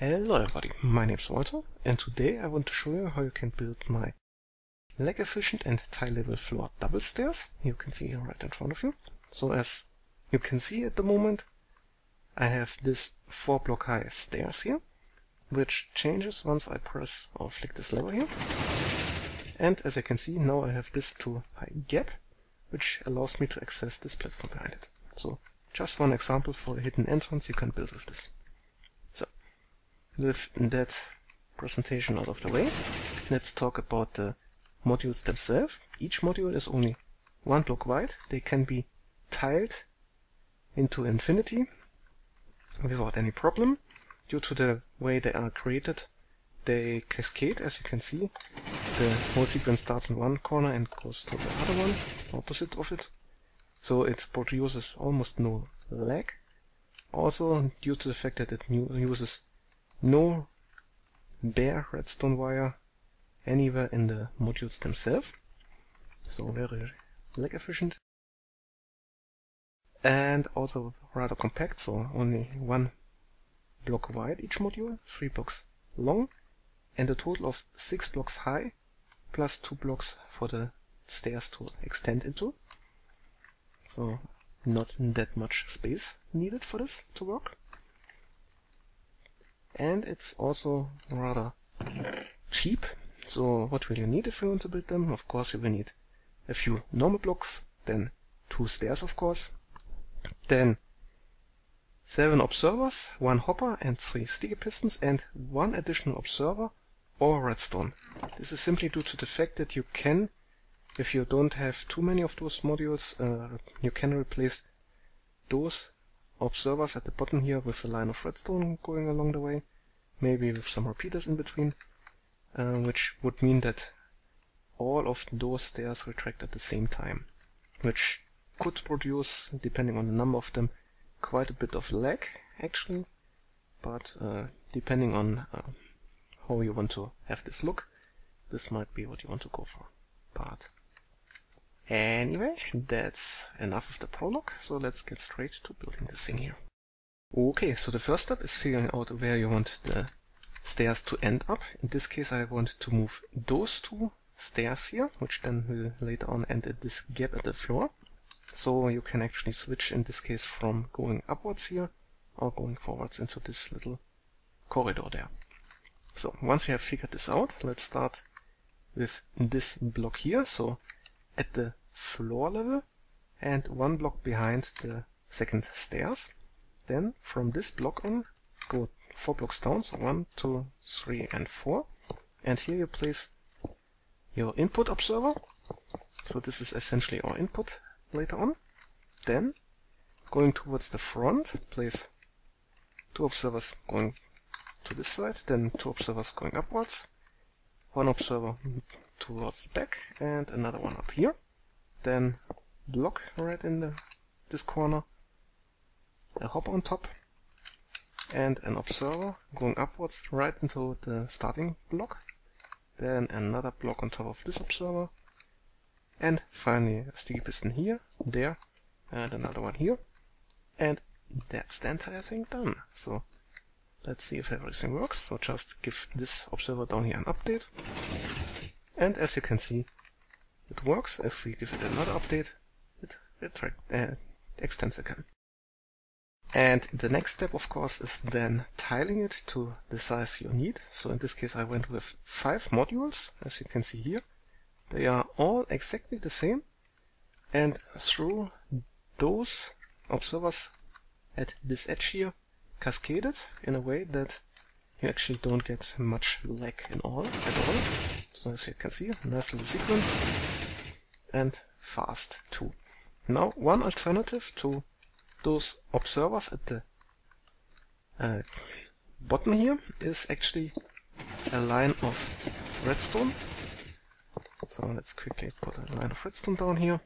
Hello everybody, my name is Walter and today I want to show you how you can build my lag efficient and tileable floor double stairs. You can see here right in front of you. So as you can see at the moment I have this 4 block high stairs here which changes once I press or flick this lever here. And as you can see now I have this 2 high gap which allows me to access this platform behind it. So just one example for a hidden entrance you can build with this with that presentation out of the way, let's talk about the modules themselves. Each module is only one block wide. They can be tiled into infinity without any problem. Due to the way they are created, they cascade, as you can see. The whole sequence starts in one corner and goes to the other one, opposite of it. So it produces almost no lag. Also, due to the fact that it uses no bare redstone wire anywhere in the modules themselves. So very lag efficient. And also rather compact, so only one block wide each module, three blocks long, and a total of six blocks high, plus two blocks for the stairs to extend into. So not that much space needed for this to work and it's also rather cheap. So what will you need if you want to build them? Of course you will need a few normal blocks, then two stairs of course, then seven observers, one hopper and three sticky pistons and one additional observer or redstone. This is simply due to the fact that you can, if you don't have too many of those modules, uh, you can replace those observers at the bottom here with a line of redstone going along the way, maybe with some repeaters in between, uh, which would mean that all of those stairs retract at the same time, which could produce, depending on the number of them, quite a bit of lag actually, but uh, depending on uh, how you want to have this look, this might be what you want to go for. But Anyway, that's enough of the prologue, so let's get straight to building this thing here. Okay, so the first step is figuring out where you want the stairs to end up. In this case I want to move those two stairs here, which then will later on end at this gap at the floor. So you can actually switch in this case from going upwards here or going forwards into this little corridor there. So once you have figured this out, let's start with this block here. So at the floor level and one block behind the second stairs. Then from this block on, go four blocks down, so one, two, three, and four. And here you place your input observer. So this is essentially our input later on. Then, going towards the front, place two observers going to this side, then two observers going upwards, one observer towards the back and another one up here. Then block right in the, this corner, a hop on top, and an observer going upwards right into the starting block. Then another block on top of this observer. And finally a sticky piston here, there, and another one here. And that's the entire thing done. So let's see if everything works. So just give this observer down here an update. And as you can see, it works. If we give it another update, it, it uh, extends again. And the next step, of course, is then tiling it to the size you need. So in this case, I went with five modules, as you can see here. They are all exactly the same. And through those observers at this edge here, cascaded in a way that you actually don't get much lag in all at all. So as you can see, nice little sequence and fast too. Now one alternative to those observers at the uh, bottom here is actually a line of redstone. So let's quickly put a line of redstone down here.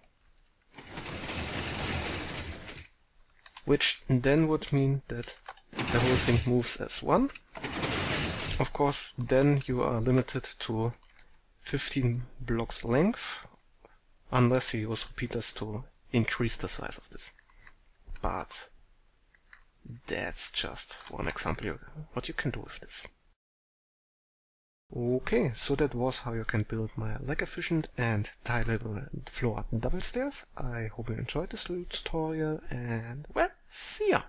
Which then would mean that the whole thing moves as one. Of course, then you are limited to 15 blocks length, unless you use repeaters to increase the size of this. But that's just one example of what you can do with this. Okay, so that was how you can build my lag efficient and tileable floor double stairs. I hope you enjoyed this little tutorial and well, see ya!